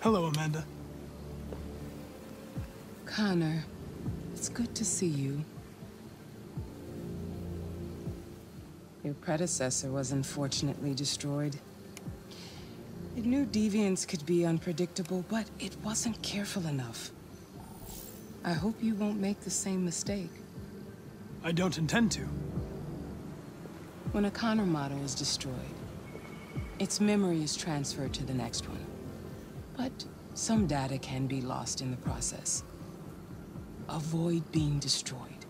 Hello, Amanda. Connor, it's good to see you. Your predecessor was unfortunately destroyed. It knew deviants could be unpredictable, but it wasn't careful enough. I hope you won't make the same mistake. I don't intend to. When a Connor model is destroyed, its memory is transferred to the next one. But some data can be lost in the process. Avoid being destroyed.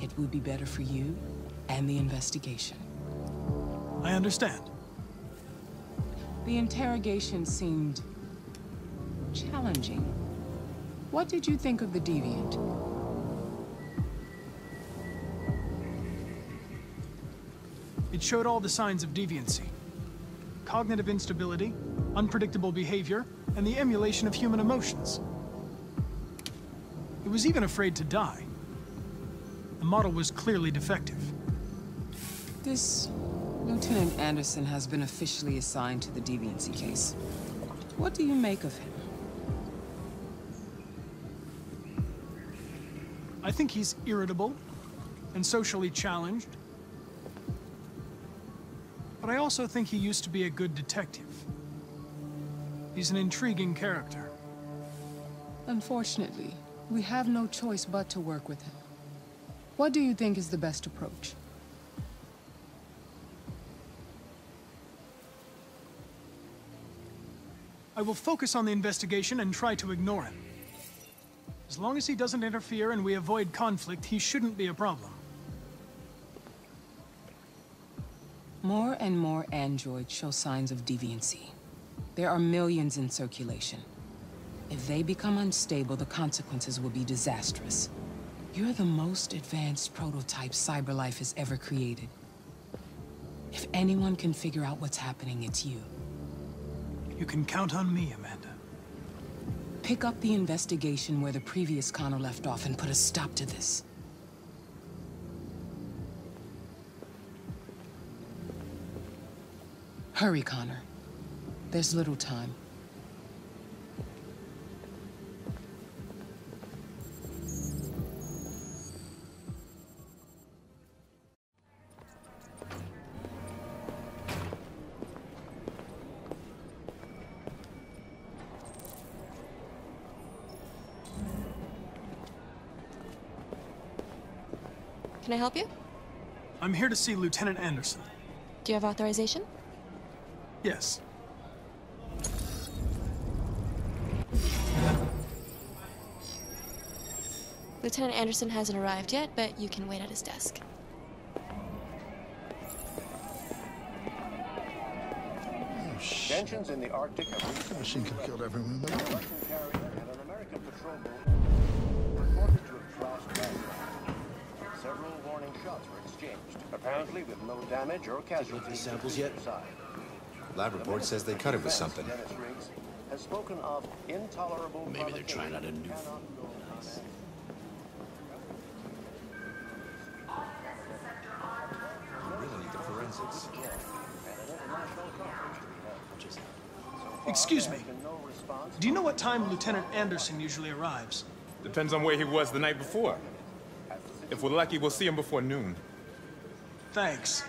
It would be better for you and the investigation. I understand. The interrogation seemed... challenging. What did you think of the Deviant? It showed all the signs of deviancy. Cognitive instability, unpredictable behavior, and the emulation of human emotions. It was even afraid to die. The model was clearly defective. This Lieutenant Anderson has been officially assigned to the deviancy case. What do you make of him? I think he's irritable and socially challenged. But I also think he used to be a good detective. He's an intriguing character. Unfortunately, we have no choice but to work with him. What do you think is the best approach? I will focus on the investigation and try to ignore him. As long as he doesn't interfere and we avoid conflict, he shouldn't be a problem. More and more androids show signs of deviancy. There are millions in circulation. If they become unstable, the consequences will be disastrous. You're the most advanced prototype Cyberlife has ever created. If anyone can figure out what's happening, it's you. You can count on me, Amanda. Pick up the investigation where the previous Connor left off and put a stop to this. Hurry, Connor. There's little time. Can I help you? I'm here to see Lieutenant Anderson. Do you have authorization? Yes. Lieutenant Anderson hasn't arrived yet, but you can wait at his desk. Tensions in the Arctic have reached Machine could have killed everyone in the a room. Russian carrier and an American patrol boat reported to have crossed Baghdad. Several warning shots were exchanged, apparently with no damage or casualties. the samples yet? Lab report says they cut it with something. Has spoken of intolerable Maybe they're trying out a new- Excuse me. Been no response Do you know what time Lieutenant Anderson usually arrives? Depends on where he was the night before. If we're lucky, we'll see him before noon. Thanks.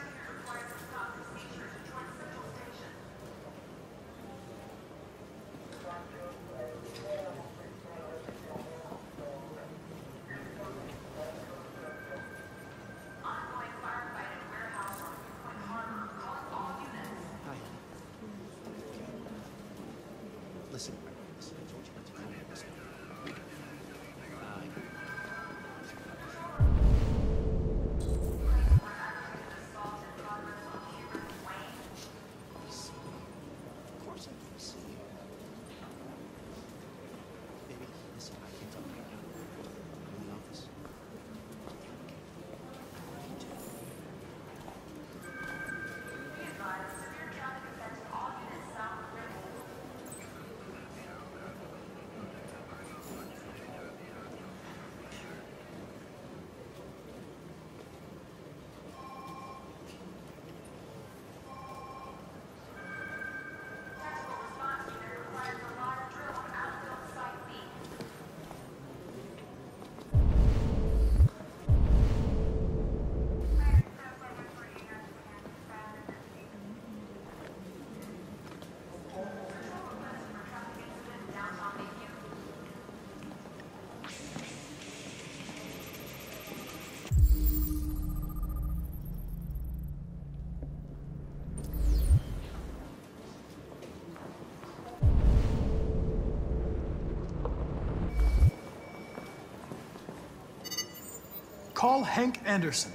Call Hank Anderson.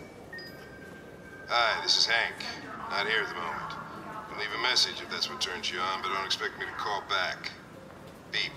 Hi, this is Hank. Not here at the moment. Leave a message if that's what turns you on, but don't expect me to call back. Beep.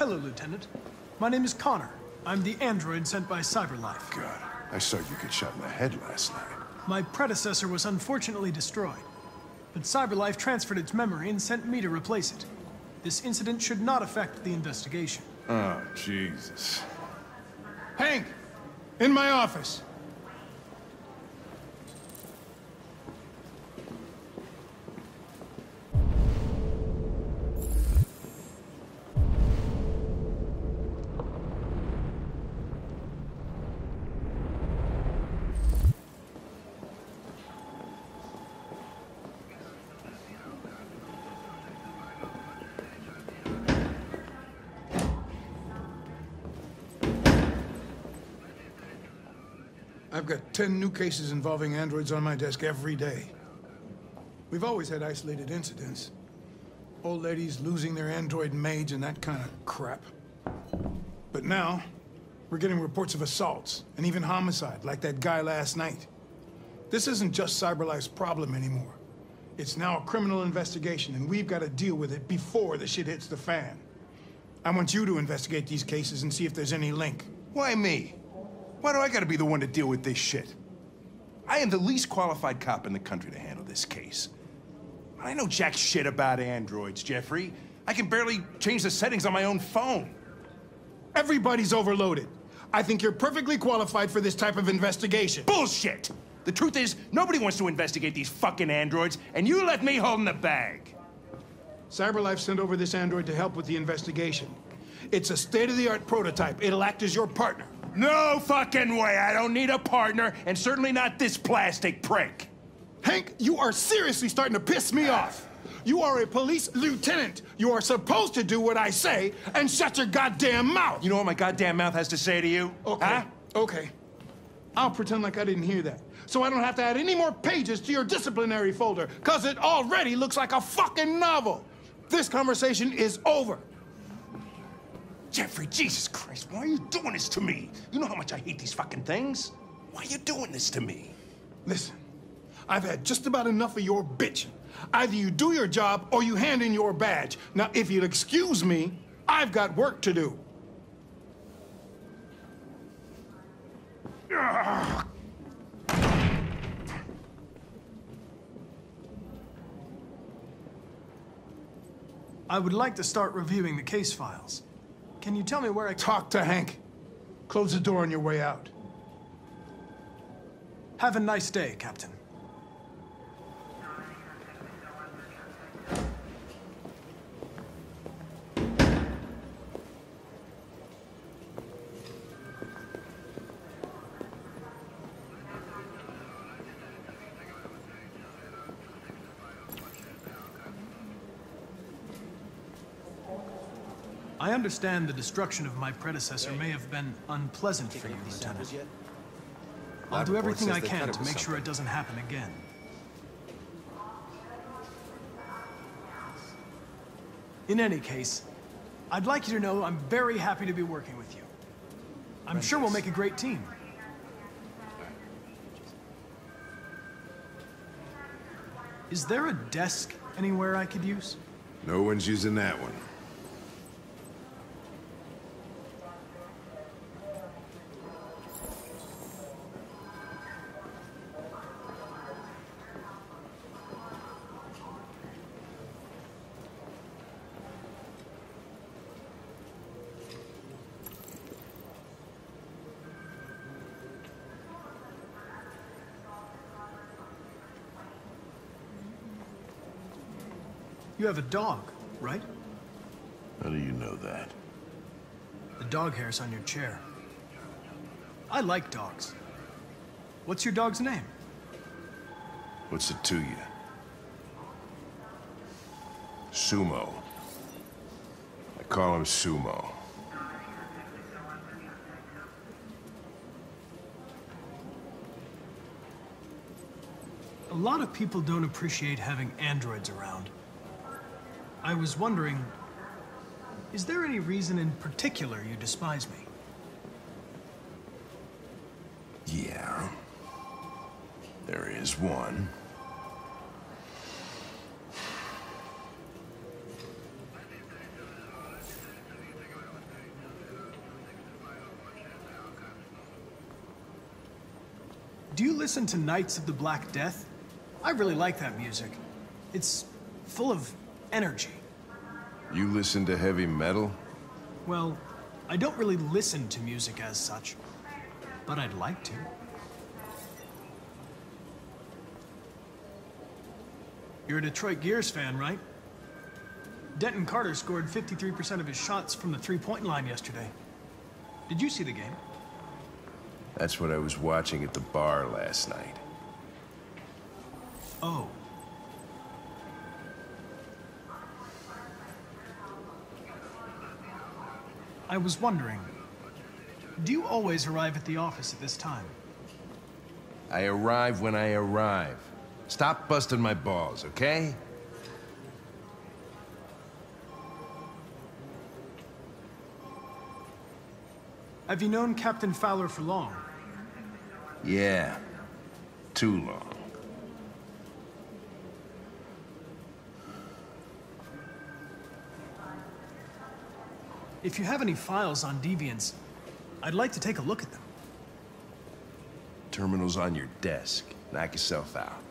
Hello, Lieutenant. My name is Connor. I'm the android sent by CyberLife. God, I saw you get shot in the head last night. My predecessor was unfortunately destroyed, but CyberLife transferred its memory and sent me to replace it. This incident should not affect the investigation. Oh, Jesus. Hank! In my office! Got 10 new cases involving androids on my desk every day. We've always had isolated incidents. Old ladies losing their android maids and that kind of crap. But now, we're getting reports of assaults and even homicide, like that guy last night. This isn't just CyberLife's problem anymore. It's now a criminal investigation, and we've got to deal with it before the shit hits the fan. I want you to investigate these cases and see if there's any link. Why me? Why do I gotta be the one to deal with this shit? I am the least qualified cop in the country to handle this case. I know jack shit about androids, Jeffrey. I can barely change the settings on my own phone. Everybody's overloaded. I think you're perfectly qualified for this type of investigation. Bullshit! The truth is, nobody wants to investigate these fucking androids, and you left me holding the bag. CyberLife sent over this android to help with the investigation. It's a state-of-the-art prototype. It'll act as your partner. No fucking way! I don't need a partner, and certainly not this plastic prick. Hank, you are seriously starting to piss me off. You are a police lieutenant. You are supposed to do what I say and shut your goddamn mouth. You know what my goddamn mouth has to say to you? Okay. Huh? Okay. I'll pretend like I didn't hear that. So I don't have to add any more pages to your disciplinary folder, because it already looks like a fucking novel. This conversation is over. Jeffrey, Jesus Christ, why are you doing this to me? You know how much I hate these fucking things. Why are you doing this to me? Listen, I've had just about enough of your bitching. Either you do your job or you hand in your badge. Now, if you'll excuse me, I've got work to do. I would like to start reviewing the case files. Can you tell me where I... Talk to Hank. Close the door on your way out. Have a nice day, Captain. I understand the destruction of my predecessor may have been unpleasant for you, Lieutenant. I'll do everything I can to make sure it doesn't happen again. In any case, I'd like you to know I'm very happy to be working with you. I'm sure we'll make a great team. Is there a desk anywhere I could use? No one's using that one. You have a dog, right? How do you know that? The dog hair's on your chair. I like dogs. What's your dog's name? What's it to you? Sumo. I call him Sumo. A lot of people don't appreciate having androids around. I was wondering, is there any reason in particular you despise me? Yeah. There is one. Do you listen to Knights of the Black Death? I really like that music. It's full of energy. You listen to heavy metal? Well, I don't really listen to music as such, but I'd like to. You're a Detroit Gears fan, right? Denton Carter scored 53% of his shots from the three-point line yesterday. Did you see the game? That's what I was watching at the bar last night. Oh. I was wondering, do you always arrive at the office at this time? I arrive when I arrive. Stop busting my balls, okay? Have you known Captain Fowler for long? Yeah. Too long. If you have any files on Deviants, I'd like to take a look at them. Terminal's on your desk. Knock yourself out.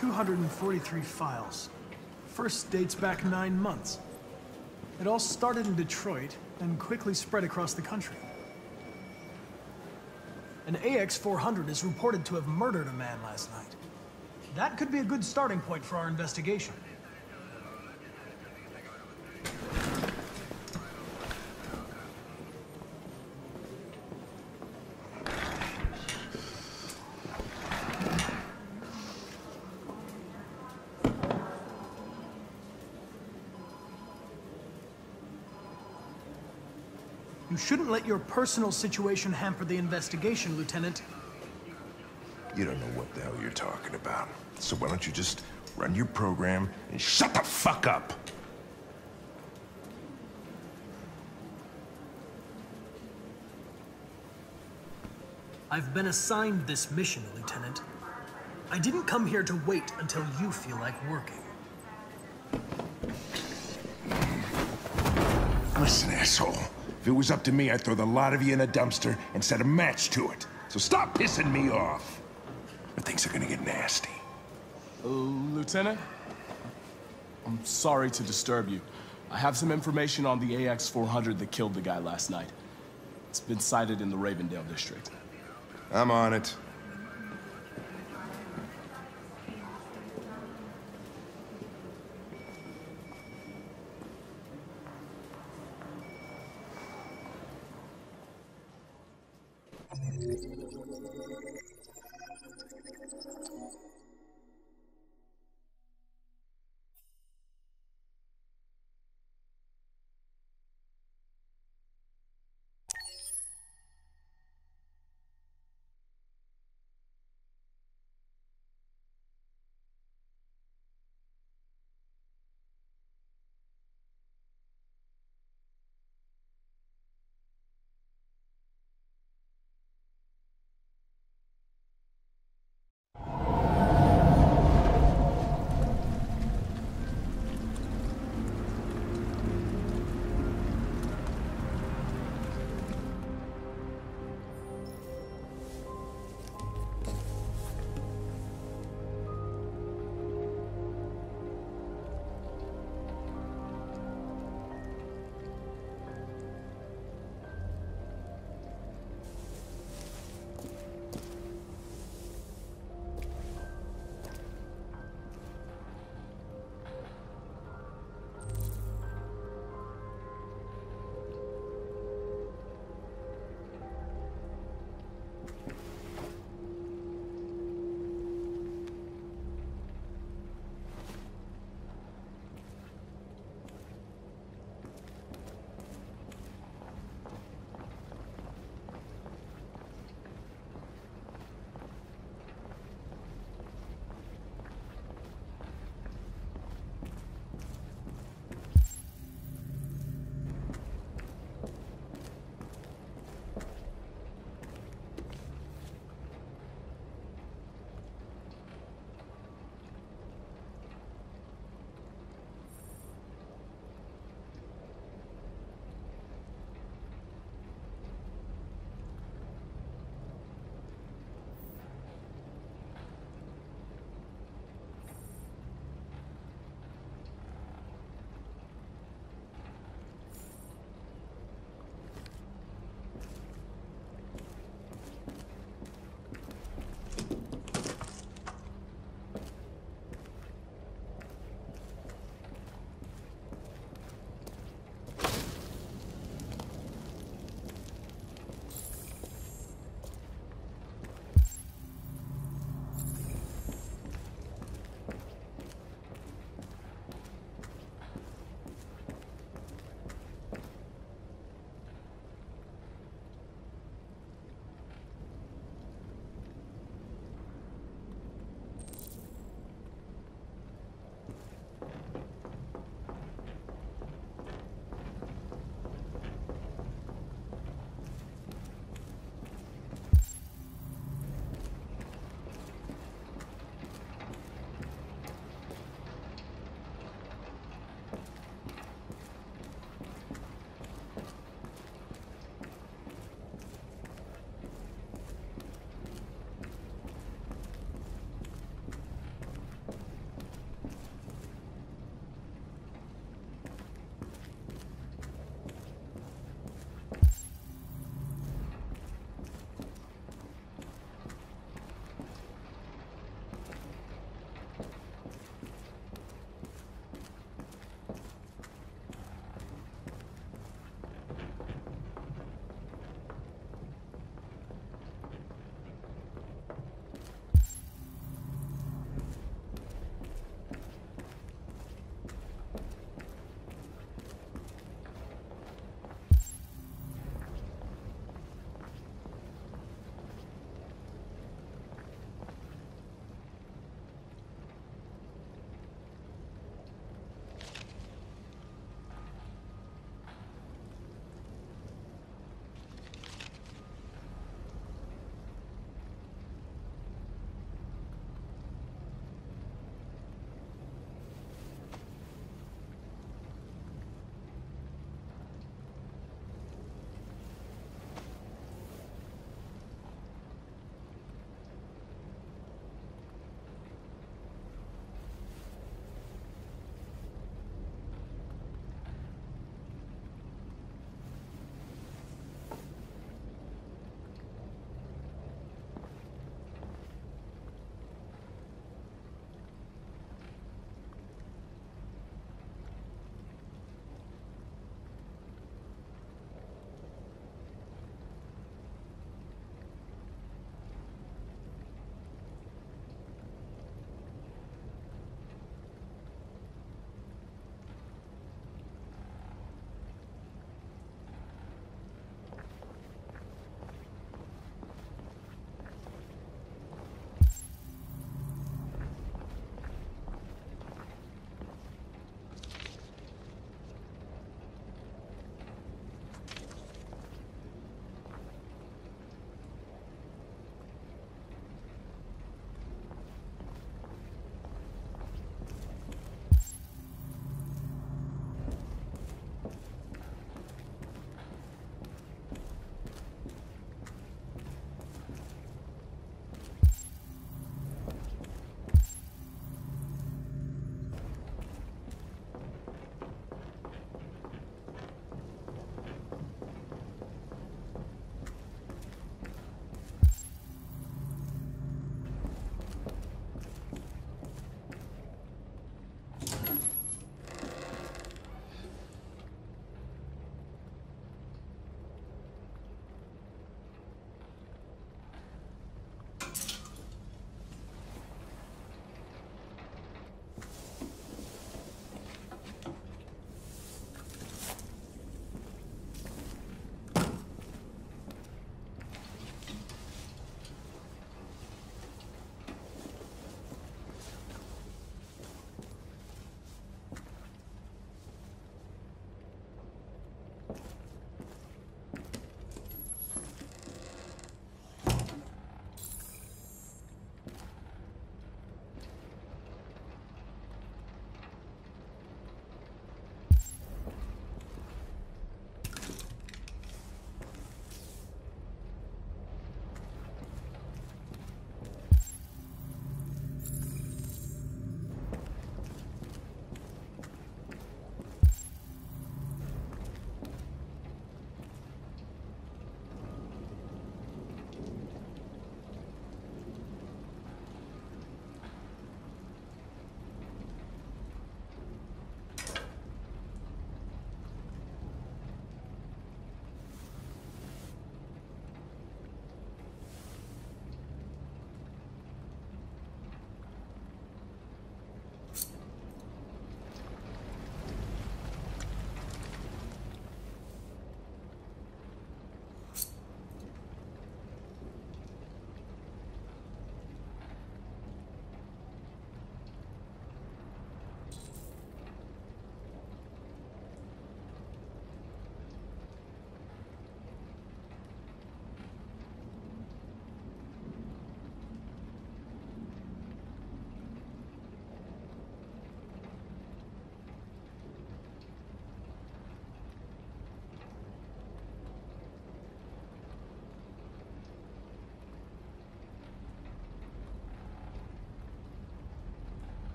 Two hundred and forty-three files. First dates back nine months. It all started in Detroit and quickly spread across the country. An AX-400 is reported to have murdered a man last night. That could be a good starting point for our investigation. Shouldn't let your personal situation hamper the investigation, Lieutenant. You don't know what the hell you're talking about. So why don't you just run your program and shut the fuck up? I've been assigned this mission, Lieutenant. I didn't come here to wait until you feel like working. Listen, asshole. If it was up to me, I'd throw the lot of you in a dumpster and set a match to it. So stop pissing me off. or things are gonna get nasty. Uh, Lieutenant? I'm sorry to disturb you. I have some information on the AX-400 that killed the guy last night. It's been sighted in the Ravendale district. I'm on it.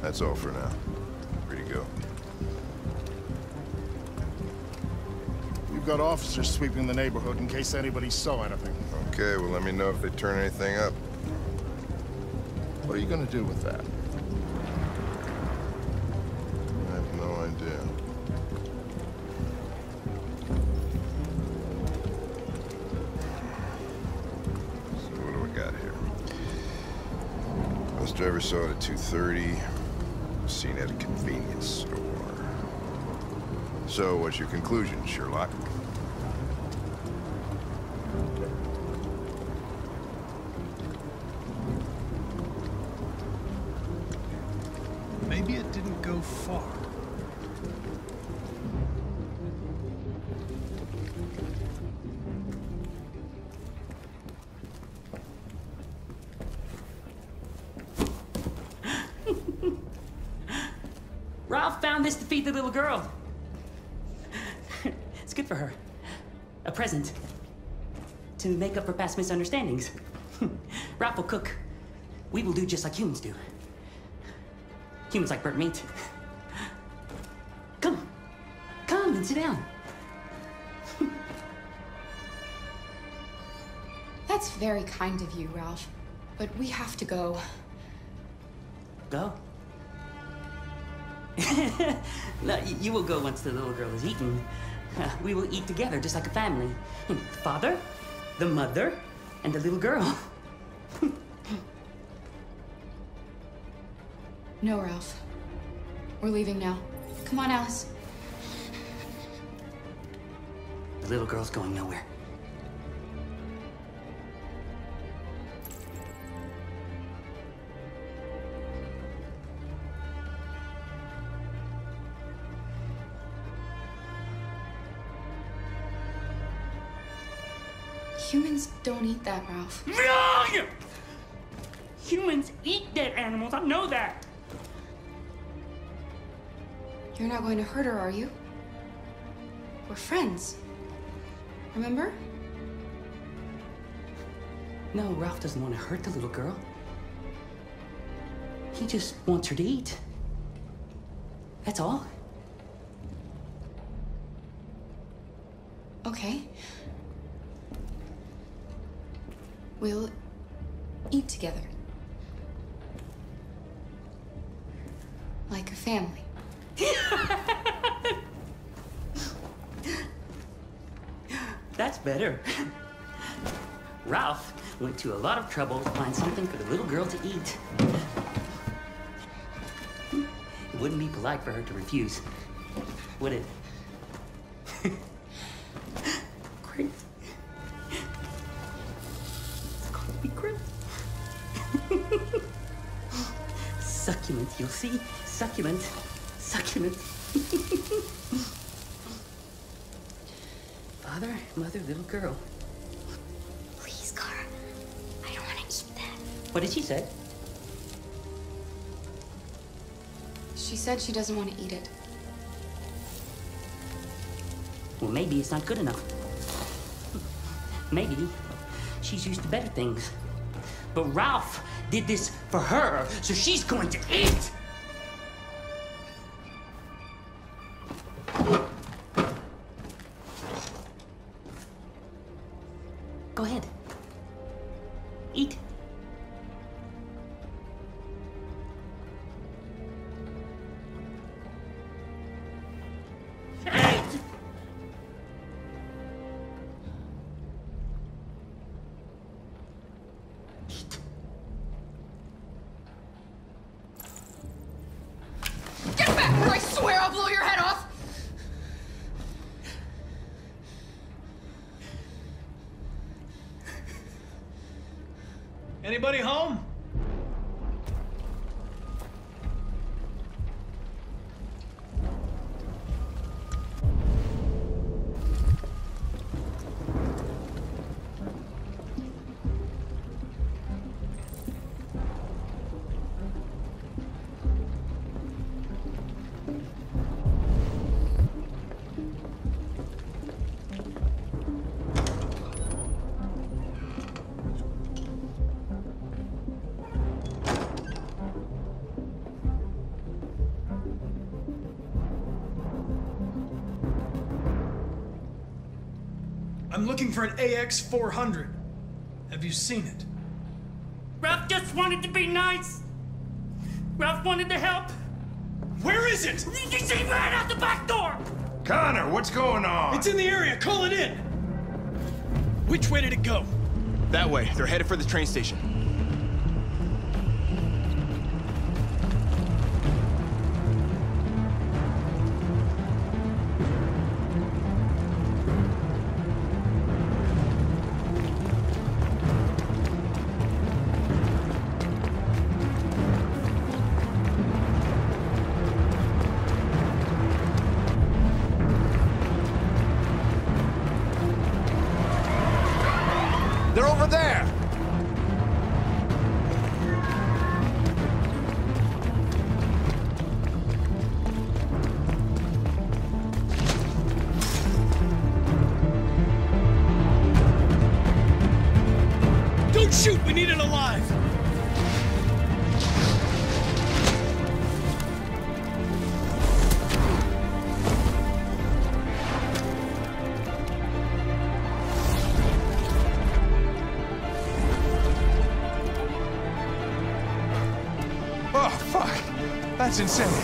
That's all for now. Free to go. You've got officers sweeping the neighborhood in case anybody saw anything. Okay, well, let me know if they turn anything up. What are you gonna do with that? I have no idea. So what do we got here? Bus driver saw it at 2.30. Seen at a convenience store. So what's your conclusion, Sherlock? Maybe it didn't go far. The little girl. it's good for her. A present. To make up for past misunderstandings. Ralph will cook. We will do just like humans do. Humans like burnt meat. Come. Come and sit down. That's very kind of you, Ralph. But we have to go. Go. no, you will go once the little girl is eaten. Uh, we will eat together, just like a family. The father, the mother, and the little girl. No, Ralph. We're leaving now. Come on, Alice. The little girl's going nowhere. Don't eat that, Ralph. Wrong! Humans eat dead animals, I know that. You're not going to hurt her, are you? We're friends. Remember? No, Ralph doesn't want to hurt the little girl. He just wants her to eat. That's all. Okay. We'll eat together. Like a family. That's better. Ralph went to a lot of trouble to find something for the little girl to eat. It wouldn't be polite for her to refuse, would it? see. Succulent. Succulent. Father, mother, little girl. Please, Kara. I don't want to eat that. What did she say? She said she doesn't want to eat it. Well, maybe it's not good enough. Maybe she's used to better things. But Ralph did this for her, so she's going to eat! I'm looking for an AX-400. Have you seen it? Ralph just wanted to be nice. Ralph wanted to help. Where is it? He ran out the back door! Connor, what's going on? It's in the area. Call it in. Which way did it go? That way. They're headed for the train station. Shoot! We need it alive! Oh, fuck. That's insane.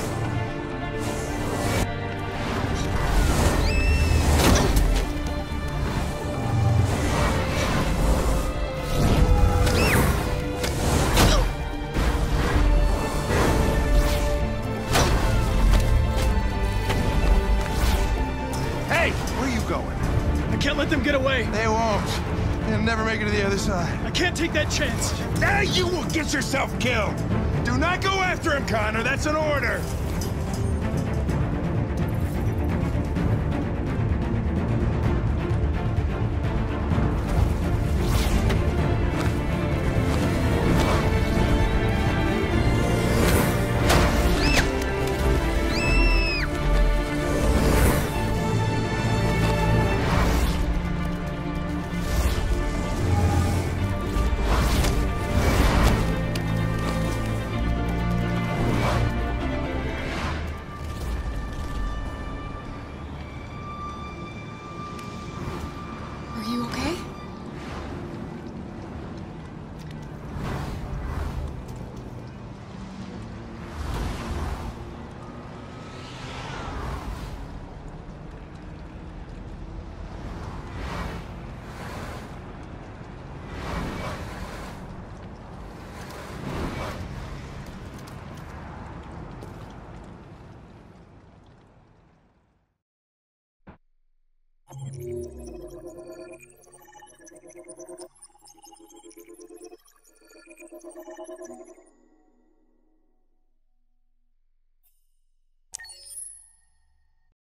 That chance. Now you will get yourself killed. Do not go after him, Connor. That's an order.